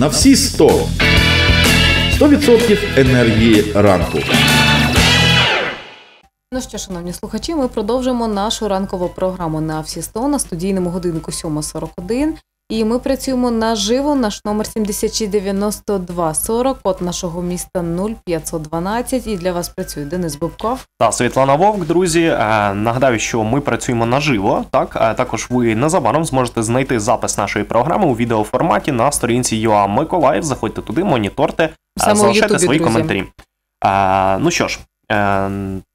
на всі 100. 100% енергії ранку. Ну що, шановні слухачі, ми продовжимо нашу ранкову програму на всі 100 на студійному годинку 7.41. І ми працюємо наживо. Наш номер 769240, код нашого міста 0512. І для вас працює Денис Бубков. Та Світлана Вовк, друзі. Е, Нагадаю, що ми працюємо наживо. Так, Е, також ви незабаром зможете знайти запис нашої програми у відеоформаті на сторінці ЮА Миколаїв. Заходьте туди, моніторте, е, Саме залишайте Ютубі, свої друзі. коментарі. Ну що ж.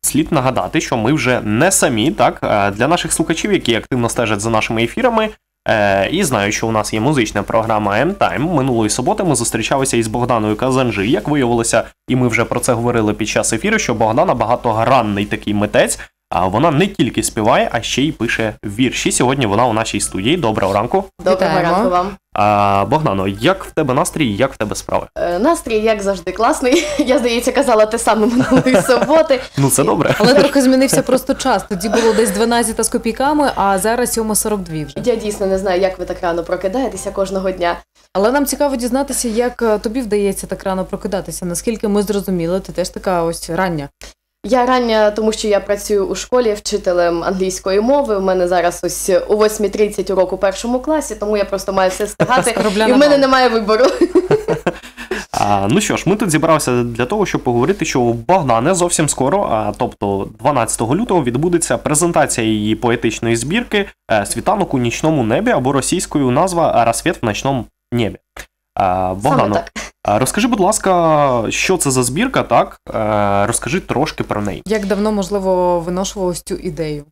Слід нагадати, що ми вже не самі, так для наших слухачів, які активно стежать за нашими ефірами, е, і знаю, що у нас є музична програма M-Time. Минулої суботи ми зустрічалися із Богданою Казанжи. Як виявилося, і ми вже про це говорили під час ефіру, що Богдана багатогранний такий митець. А вона не тільки співає, а ще й пише вірші. Сьогодні вона у нашій студії. Доброго ранку. Доброго ранку вам. А, Богдано, як в тебе настрій, як в тебе справи? Е, Настрій, як завжди, класний. Я, здається, казала те саме минулої суботи. Ну це добре. Але трохи змінився просто час. Тоді було десь 12 з копійками, а зараз 7.42 вже. Я дійсно не знаю, як ви так рано прокидаєтеся кожного дня. Але нам цікаво дізнатися, як е, тобі вдається так рано прокидатися. Наскільки ми зрозуміли, ти теж така ось рання. Я рання, тому що я працюю у школі вчителем англійської мови. У мене зараз ось о 8.30 урок у першому класі, тому я просто маю все встигати. І в мене немає вибору. А, ну що ж, ми тут зібралися для того, щоб поговорити, що у Богдане зовсім скоро, а тобто 12 лютого, відбудеться презентація її поетичної збірки е, Світанок у нічному небі або російською назва Рассвіт в ночному небі. А, Богдано, розкажи, будь ласка, що це за збірка, так? Е, Розкажи трошки про неї. Як давно, можливо, виношував ось цю ідею?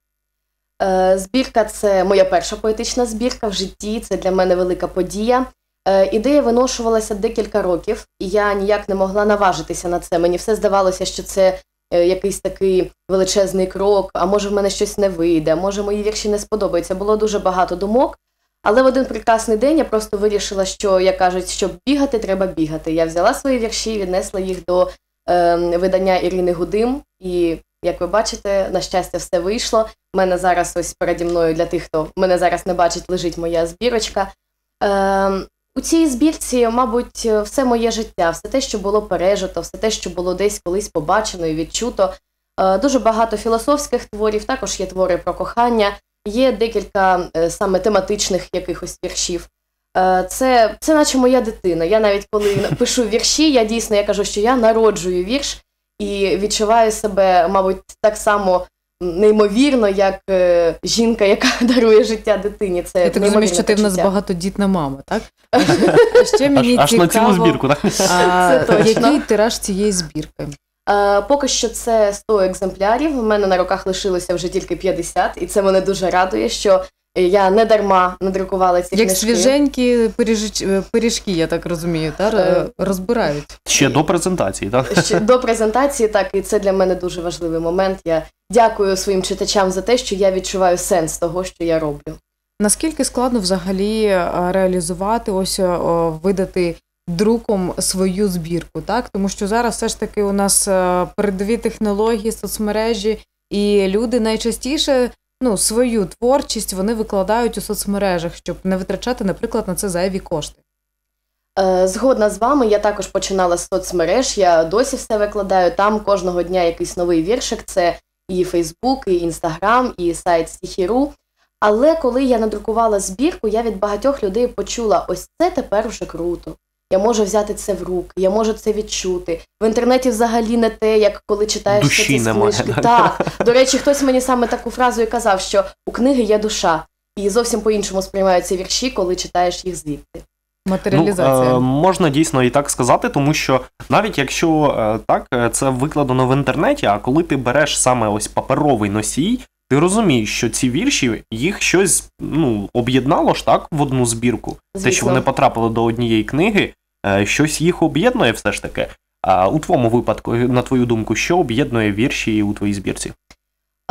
Е, Збірка це моя перша поетична збірка в житті. Це для мене велика подія. Е, Ідея виношувалася декілька років, і я ніяк не могла наважитися на це. Мені все здавалося, що це е, якийсь такий величезний крок, а може в мене щось не вийде, може мої вірші не сподобаються. Було дуже багато думок. Але в один прекрасний день я просто вирішила, що як кажуть, щоб бігати, треба бігати. Я взяла свої вірші, віднесла їх до е, видання Ірини Гудим, і як ви бачите, на щастя, все вийшло. У мене зараз ось переді мною для тих, хто мене зараз не бачить, лежить моя збірочка. Е, у цій збірці, мабуть, все моє життя, все те, що було пережито, все те, що було десь колись побачено і відчуто. Е, дуже багато філософських творів, також є твори про кохання, є декілька е, саме тематичних якихось віршів. Е, Це, це наче моя дитина. Я навіть коли пишу вірші, я дійсно я кажу, що я народжую вірш і відчуваю себе, мабуть, так само неймовірно, як е, жінка, яка дарує життя дитині. Це Я так розумію, що ти в нас багатодітна мама, так? А ще мені Аж, аж на цілу цікаво, збірку, так? Це точно. який тираж цієї збірки? Е, Поки що це 100 екземплярів. У мене на руках лишилося вже тільки 50, і це мене дуже радує, що я не дарма надрукувала ці Як книжки. свіженькі пиріжич- е, пиріжки, я так розумію, так? Е, розбирають. Ще до презентації, так? Ще до презентації, так, і це для мене дуже важливий момент. Я дякую своїм читачам за те, що я відчуваю сенс того, що я роблю. Наскільки складно взагалі реалізувати, ось видати друком свою збірку, так? Тому що зараз все ж таки у нас е, передові технології, соцмережі, і люди найчастіше ну, свою творчість вони викладають у соцмережах, щоб не витрачати, наприклад, на це зайві кошти. Е, Згодна з вами, я також починала з соцмереж. Я досі все викладаю. Там кожного дня якийсь новий віршик. Це і Фейсбук, і Інстаграм, і сайт Стіхіру. Але коли я надрукувала збірку, я від багатьох людей почула: ось це тепер вже круто. Я можу взяти це в руки, я можу це відчути. В інтернеті взагалі не те, як коли читаєш Душі з немає, книжки. так? Так. До речі, хтось мені саме таку фразу і казав, що у книги є душа, і зовсім по-іншому сприймаються вірші, коли читаєш їх звідти. Матеріалізація. Ну, е, можна дійсно і так сказати, тому що навіть якщо е, так е, це викладено в інтернеті, а коли ти береш саме ось паперовий носій, ти розумієш, що ці вірші їх щось ну об'єднало ж так в одну збірку. Те, що вони потрапили до однієї книги, е, щось їх об'єднує все ж таки. А у твоєму випадку, на твою думку, що об'єднує вірші у твоїй збірці?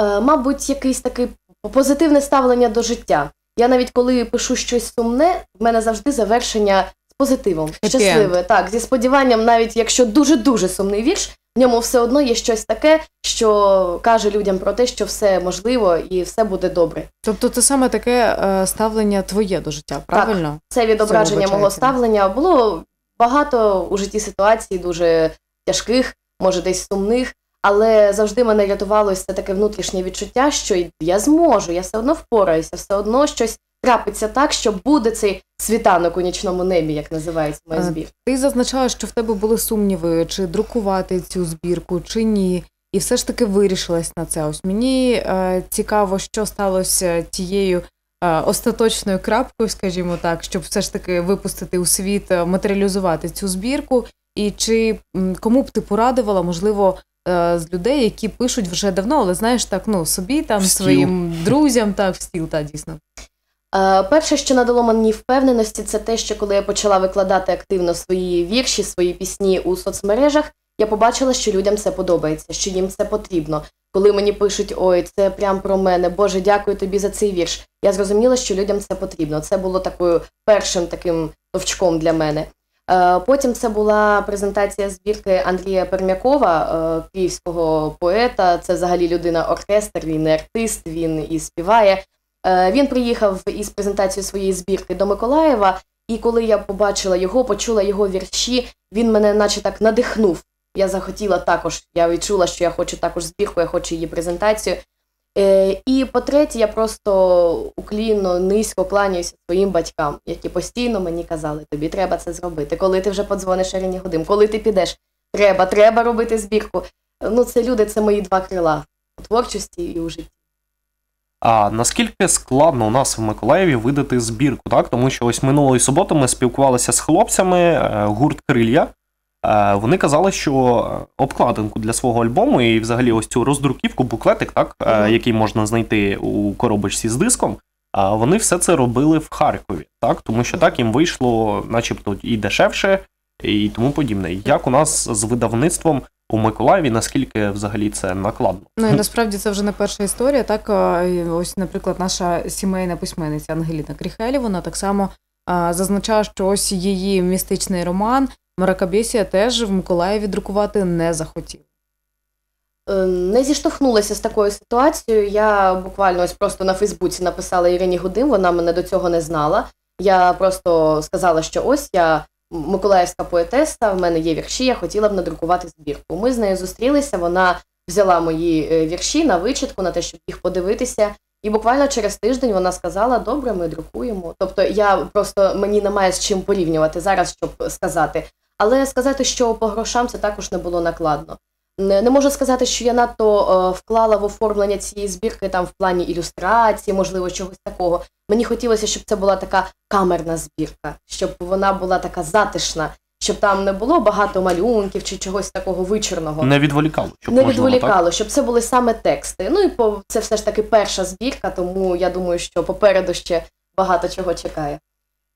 Е, мабуть, якесь таке позитивне ставлення до життя. Я навіть коли пишу щось сумне, в мене завжди завершення з позитивом, щасливе. Так, зі сподіванням, навіть якщо дуже дуже сумний вірш, в ньому все одно є щось таке, що каже людям про те, що все можливо і все буде добре. Тобто це саме таке е, ставлення твоє до життя, правильно? Це відображення мого ставлення було багато у житті ситуацій дуже тяжких, може десь сумних, але завжди мене рятувало це таке внутрішнє відчуття, що я зможу, я все одно впораюся, все одно щось трапиться так, що буде цей світанок у нічному небі, як називається моя Е, збір. Ти зазначала, що в тебе були сумніви, чи друкувати цю збірку, чи ні. І все ж таки вирішилась на це. Ось мені е, цікаво, що сталося тією е, остаточною крапкою, скажімо так, щоб все ж таки випустити у світ, е, матеріалізувати цю збірку. І чи кому б ти порадувала, можливо, е, з людей, які пишуть вже давно, але знаєш, так, ну собі там В своїм друзям, так, в стіл, так, дійсно. Е, Перше, що надало мені впевненості, це те, що коли я почала викладати активно свої вірші, свої пісні у соцмережах, я побачила, що людям це подобається, що їм це потрібно. Коли мені пишуть ой, це прям про мене, Боже, дякую тобі за цей вірш. Я зрозуміла, що людям це потрібно. Це було такою першим таким товчком для мене. Е, Потім це була презентація збірки Андрія Пермякова, е, київського поета. Це взагалі людина оркестр, він і артист, він і співає. Е, Він приїхав із презентацією своєї збірки до Миколаєва, і коли я побачила його, почула його вірші, він мене наче так надихнув. Я захотіла також, я відчула, що я хочу також збірку, я хочу її презентацію. Е, І по-третє, я просто уклінно, низько кланяюся своїм батькам, які постійно мені казали, тобі треба це зробити. Коли ти вже подзвониш Ірині Годим, коли ти підеш, треба, треба робити збірку. Ну, це люди, це мої два крила у творчості і у житті. А наскільки складно у нас в Миколаєві видати збірку, так? Тому що ось минулої суботи ми спілкувалися з хлопцями, е, гурт Крилья. Е, Вони казали, що обкладинку для свого альбому і взагалі ось цю роздруківку, буклетик, так, Мгм. який можна знайти у коробочці з диском, вони все це робили в Харкові, так? Тому що так їм вийшло, начебто, і дешевше, і тому подібне. Як у нас з видавництвом у Миколаєві, наскільки взагалі це накладно? Ну і насправді це вже не перша історія. Так, ось, наприклад, наша сімейна письменниця Ангеліна Кріхелі, вона так само а, зазначала, що ось її містичний роман Маракабєсія теж в Миколаєві друкувати не захотів. Е, Не зіштовхнулася з такою ситуацією. Я буквально ось просто на Фейсбуці написала Ірині Гудим, вона мене до цього не знала. Я просто сказала, що ось я миколаївська поетеса, в мене є вірші, я хотіла б надрукувати збірку. Ми з нею зустрілися, вона взяла мої е, вірші на вичитку, на те, щоб їх подивитися. І буквально через тиждень вона сказала: добре, ми друкуємо. Тобто я просто мені немає з чим порівнювати зараз, щоб сказати. Але сказати, що по грошам це також не було накладно. Не, не можу сказати, що я надто е, вклала в оформлення цієї збірки там в плані ілюстрації, можливо, чогось такого. Мені хотілося, щоб це була така камерна збірка, щоб вона була така затишна, щоб там не було багато малюнків чи чогось такого вичорного. Не відволікало, щоб не можливо, так? відволікало, щоб це були саме тексти. Ну і по це все ж таки перша збірка, тому я думаю, що попереду ще багато чого чекає.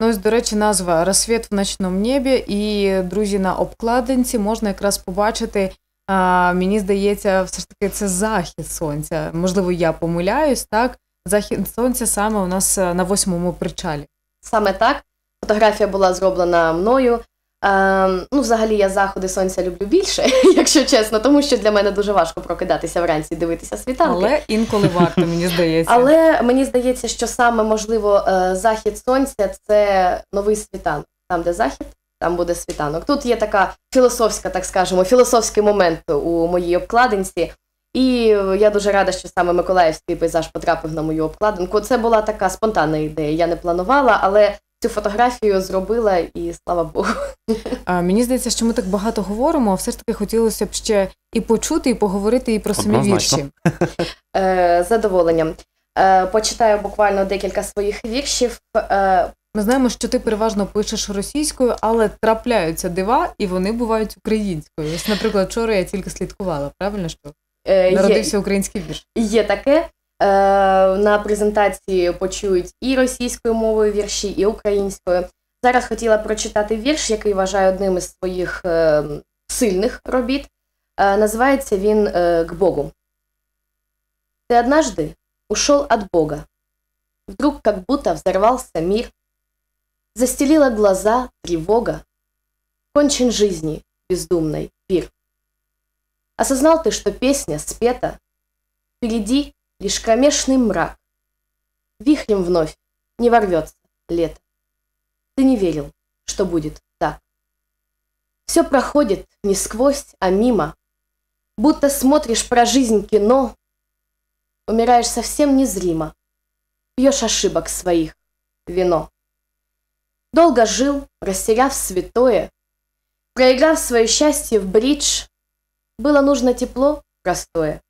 Ну, ось, до речі, назва Розсвіт в ночному небі. І, друзі, на обкладинці можна якраз побачити. А, мені здається, все ж таки це захід сонця. Можливо, я помиляюсь, так? Захід сонця саме у нас е, на восьмому причалі. Саме так. Фотографія була зроблена мною. Е, ну, взагалі, я заходи сонця люблю більше, якщо чесно, тому що для мене дуже важко прокидатися вранці і дивитися світанки. Але інколи варто, мені здається. Але мені здається, що саме можливо е, захід сонця це новий світанок. Там, де захід, там буде світанок. Тут є така філософська, так скажемо, філософський момент у моїй обкладинці. І я дуже рада, що саме Миколаївський пейзаж потрапив на мою обкладинку. Це була така спонтанна ідея. Я не планувала, але цю фотографію зробила, і слава Богу. А, мені здається, що ми так багато говоримо, а все ж таки хотілося б ще і почути, і поговорити і про самі Однозначно. вірші. Е, задоволенням. Е, почитаю буквально декілька своїх віршів. Ми знаємо, що ти переважно пишеш російською, але трапляються дива, і вони бувають українською. Ось, наприклад, вчора я тільки слідкувала, правильно що е, народився український вірш. Є таке. Е, на презентації почують і російською мовою вірші, і українською. Зараз хотіла прочитати вірш, який вважаю одним із своїх е, сильних робіт. Називається він «К Богу». Ты однажды ушел от Бога. Вдруг как будто взорвался мир. Застелила глаза тревога. Кончен жизни бездумной пир. Осознал ты, что песня спета, Впереди лишь кромешный мрак. Вихрем вновь не ворвется лето. Ты не верил, что будет так. Все проходит не сквозь, а мимо. Будто смотришь про жизнь кино, умираешь совсем незримо, пьешь ошибок своих вино. Долго жил, растеряв святое, проиграв свое счастье в бридж, было нужно тепло простое.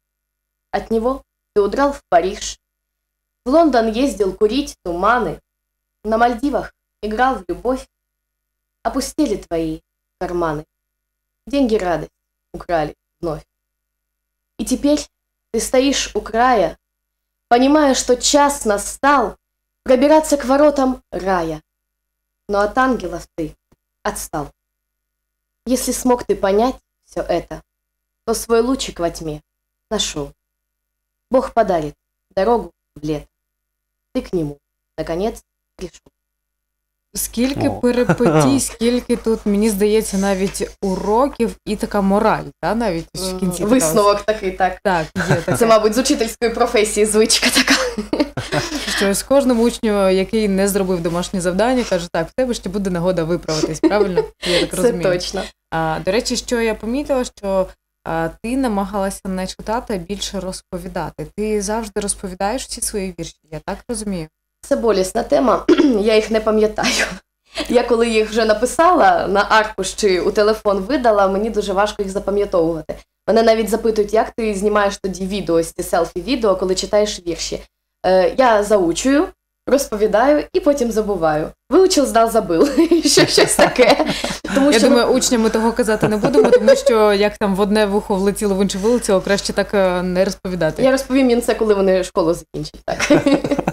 От него ты удрал в Париж, в Лондон ездил курить туманы, на Мальдивах играл в любовь, опустили твои карманы. Деньги радость украли вновь. И теперь ты стоишь у края, понимая, что час настал пробираться к воротам рая Но от ангелов ты отстал. Если смог ты понять все это, то свой лучик во тьме нашел. Бог подарит дорогу в лето. Ты к нему, наконец, пришел. Скільки О. перипетій, скільки тут, мені здається, навіть уроків і така мораль, та навіть в кінці. така ось. Висновок такий, так. Так, є таке. Це, мабуть, з учительської професії звичка така. Що з кожному учню, який не зробив домашнє завдання, каже, так, в тебе ще буде нагода виправитись, правильно? Я так Це точно. А, до речі, що я помітила, що а, ти намагалася не читати, а більше розповідати. Ти завжди розповідаєш всі свої вірші, я так розумію. Це болісна тема, я їх не пам'ятаю. Я коли їх вже написала на аркуш чи у телефон видала, мені дуже важко їх запам'ятовувати. Мене навіть запитують, як ти знімаєш тоді відео, ці селфі-відео, коли читаєш вірші. Е, я заучую, розповідаю і потім забуваю. Виучив, здав, забив. Що щось таке. Тому я що думаю, учням ми того казати не будемо, тому що як там в одне вухо влетіло, в інше вилетіло, краще так е, не розповідати. я розповім їм це, коли вони школу закінчать. Так.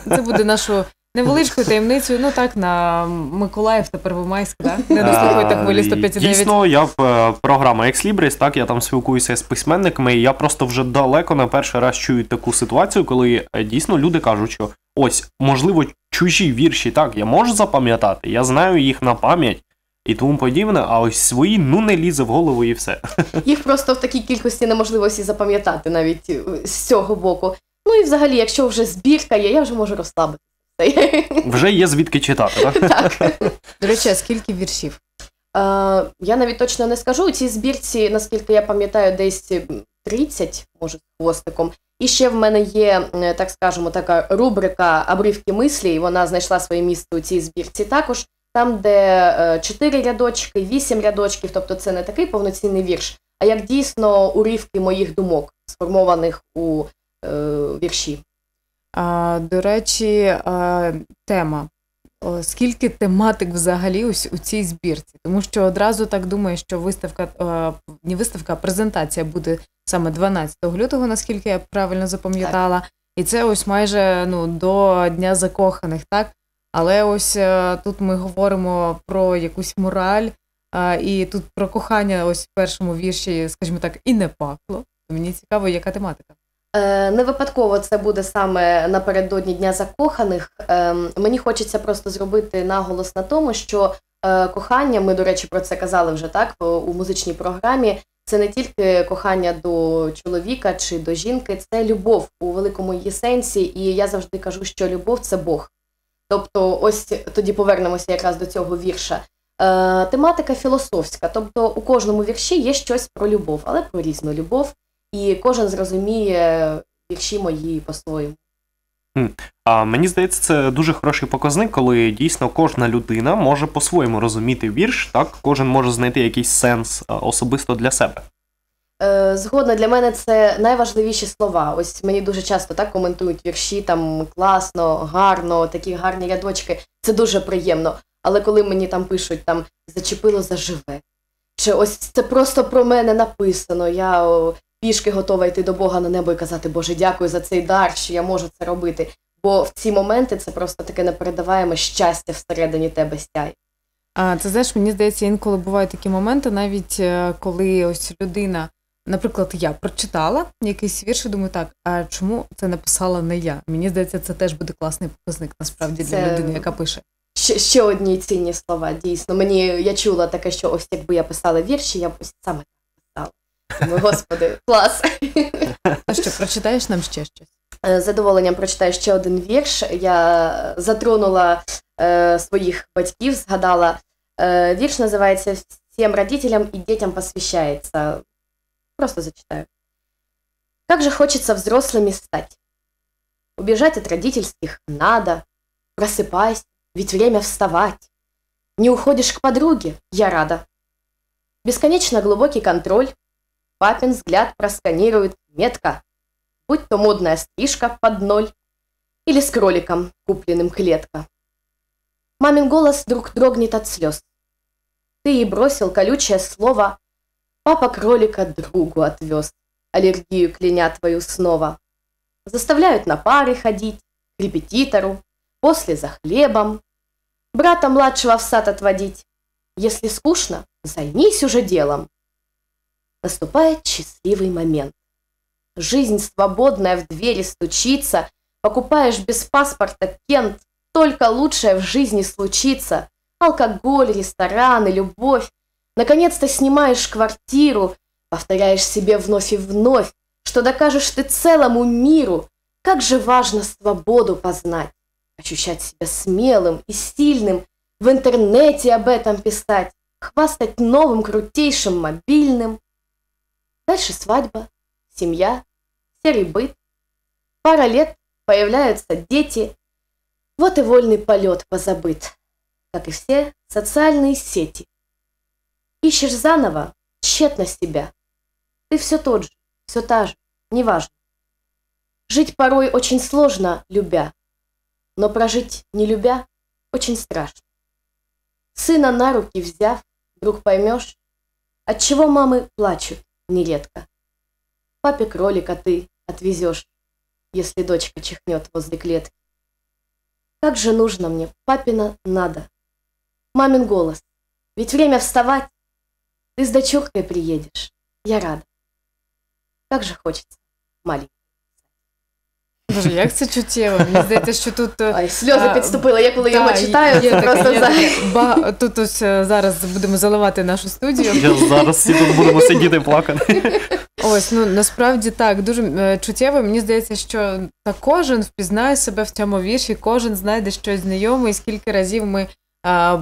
Це буде нашу невеличкою таємницею. Ну так, на Миколаїв та Первомайськ, да? не дослухайте хвилі Е, 159. Дійсно, я в е, програма Ex Libris, так, я там спілкуюся з письменниками, і я просто вже далеко не перший раз чую таку ситуацію, коли е, дійсно люди кажуть, що ось, можливо, чужі вірші, так, я можу запам'ятати, я знаю їх на пам'ять і тому подібне, а ось свої ну не лізе в голову і все. Їх просто в такій кількості неможливо всі запам'ятати навіть е, з цього боку. Ну і взагалі, якщо вже збірка є, я вже можу розслабитися. Вже є звідки читати, так? Так. До речі, а скільки віршів? Е, я навіть точно не скажу. У цій збірці, наскільки я пам'ятаю, десь 30, може, з хвостиком. І ще в мене є, е, так скажемо, така рубрика Обривки мислі, і вона знайшла своє місце у цій збірці також. Там, де 4 рядочки, 8 рядочків, тобто це не такий повноцінний вірш, а як дійсно уривки моїх думок, сформованих у е, вірші. До речі, тема. Скільки тематик взагалі ось у цій збірці? Тому що одразу так думаю, що виставка, не виставка, а презентація буде саме 12 лютого, наскільки я правильно запам'ятала. І це ось майже ну, до Дня закоханих, так? Але ось е, тут ми говоримо про якусь мораль, і тут про кохання ось в першому вірші, скажімо так, і не пахло. Мені цікаво, яка тематика. Е, Не випадково це буде саме напередодні Дня закоханих. Е, Мені хочеться просто зробити наголос на тому, що е, кохання, ми, до речі, про це казали вже так у музичній програмі. Це не тільки кохання до чоловіка чи до жінки, це любов у великому її сенсі. І я завжди кажу, що любов це Бог. Тобто, ось тоді повернемося якраз до цього вірша. Е, тематика філософська, тобто у кожному вірші є щось про любов, але про різну любов і кожен зрозуміє вірші мої по-своєму. А мені здається, це дуже хороший показник, коли дійсно кожна людина може по-своєму розуміти вірш, так кожен може знайти якийсь сенс особисто для себе. Е, згодна, для мене це найважливіші слова. Ось мені дуже часто так коментують вірші, там класно, гарно, такі гарні рядочки. Це дуже приємно. Але коли мені там пишуть там зачепило заживе, чи ось це просто про мене написано, я пішки готова йти до Бога на небо і казати, Боже, дякую за цей дар, що я можу це робити. Бо в ці моменти це просто таке непередаваєме щастя всередині тебе стяє. А це знаєш, мені здається, інколи бувають такі моменти, навіть е, коли ось людина, наприклад, я прочитала якийсь вірш і думаю, так, а чому це написала не я? Мені здається, це теж буде класний показник насправді для Це- людини, яка пише. Ще, ще одні цінні слова, дійсно. Мені я чула таке, що ось якби я писала вірші, я б саме. Думаю, господи, клас. Ну що, прочитаєш нам ще щось? Е, З задоволенням прочитаю ще один вірш. Я затронула е, своїх батьків, згадала. Е, вірш називається всем родителям и детям посвящается. Просто зачитаю. Как же хочется взрослыми стать. Убежать от родительских надо. Просыпайся, ведь время вставать. Не уходишь к подруге, я рада. Бесконечно глубокий контроль. Папин взгляд просканирует метко. Будь то модная стрижка под ноль или с кроликом, купленным клетка. Мамин голос вдруг дрогнет от слез. Ты ей бросил колючее слово. Папа кролика другу отвез, аллергию кляня твою снова. Заставляют на пары ходить, к репетитору, после за хлебом. Брата младшего в сад отводить. Если скучно, займись уже делом. Наступает счастливый момент. Жизнь свободная в двери стучится, покупаешь без паспорта кент, только лучшее в жизни случится. Алкоголь, рестораны, любовь. Наконец-то снимаешь квартиру, повторяешь себе вновь и вновь, что докажешь ты целому миру, как же важно свободу познать, ощущать себя смелым и сильным, в интернете об этом писать, хвастать новым крутейшим мобильным. Дальше свадьба, семья, серый быт. Пара лет, появляются дети. Вот и вольный полет позабыт, как и все социальные сети. Ищешь заново, тщетно себя. Ты все тот же, все та же, неважно. Жить порой очень сложно, любя, но прожить не любя очень страшно. Сына на руки взяв, вдруг поймешь, от чего мамы плачут нередко. Папе кролика ты отвезешь, если дочка чихнет возле клетки. Как же нужно мне, папина надо. Мамин голос, ведь время вставать. Ты с дочуркой приедешь, я рада. Как же хочется, маленький. Боже, як це чуттєво. Мені здається, що тут. е, Ай, сльози а, підступили, я коли та, його читаю, є це просто є за... Ба- Тут ось е, зараз будемо заливати нашу студію. Я зараз всі тут будемо сидіти і плакати. Ось ну насправді так дуже е, чуттєво. Мені здається, що та кожен впізнає себе в цьому вірші, кожен знайде щось знайоме, і скільки разів ми е,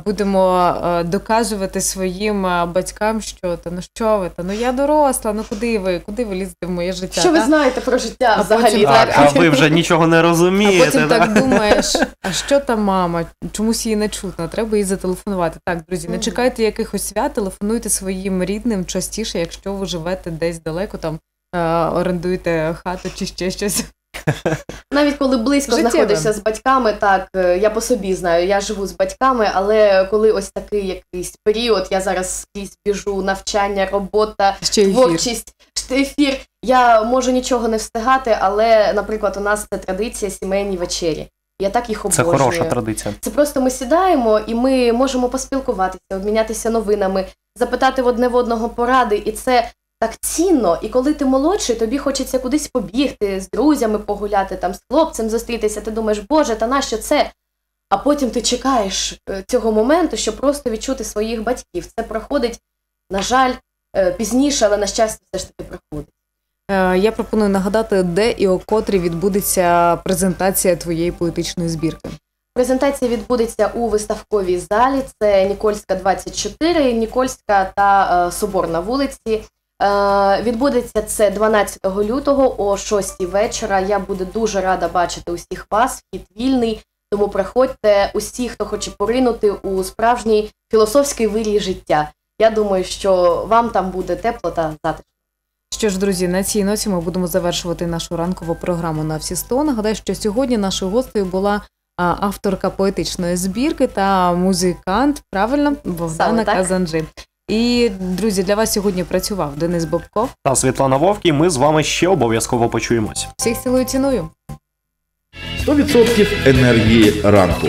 будемо е, доказувати своїм е, батькам, що та ну що ви, та ну я доросла, ну куди ви, куди ви лізете в моє життя? Що ви знаєте про життя А взагалі? потім Так, так? а ви вже нічого не А розумієте. потім да? так думаєш, а що та мама? Чомусь її не чутно, треба їй зателефонувати. Так, друзі, не чекайте якихось свят, телефонуйте своїм рідним частіше, якщо ви живете десь далеко, там е, орендуєте хату чи ще щось. Навіть коли близько Життєве. знаходишся з батьками, так е, я по собі знаю, я живу з батьками, але коли ось такий якийсь період, я зараз скрізь біжу, навчання, робота, Ще творчість, ефір. Я можу нічого не встигати, але, наприклад, у нас це традиція сімейні вечері. Я так їх Це хороша традиція. Це просто ми сідаємо і ми можемо поспілкуватися, обмінятися новинами, запитати в одне в одного поради, і це так цінно. І коли ти молодший, тобі хочеться кудись побігти, з друзями погуляти, там з хлопцем зустрітися. Ти думаєш, Боже, та нащо це? А потім ти чекаєш е, цього моменту, щоб просто відчути своїх батьків. Це проходить, на жаль, е, пізніше, але на щастя, все ж таки проходить. Е, Я пропоную нагадати, де і о котрі відбудеться презентація твоєї поетичної збірки. Презентація відбудеться у виставковій залі. Це Нікольська 24, Нікольська та Соборна вулиці. Е, відбудеться це 12 лютого о 6 вечора. Я буду дуже рада бачити усіх вас. Вхід вільний. Тому приходьте усі, хто хоче поринути у справжній філософський вирій життя. Я думаю, що вам там буде тепло та затишно. Що ж, друзі, на цій ноті ми будемо завершувати нашу ранкову програму на всі 100. Нагадаю, що сьогодні нашою гостею була авторка поетичної збірки та музикант, правильно, Богдана Казанджи. І друзі, для вас сьогодні працював Денис Бобков. Та Світлана Вовкі, ми з вами ще обов'язково почуємось. Всіх цілую ціную. 100% енергії ранку.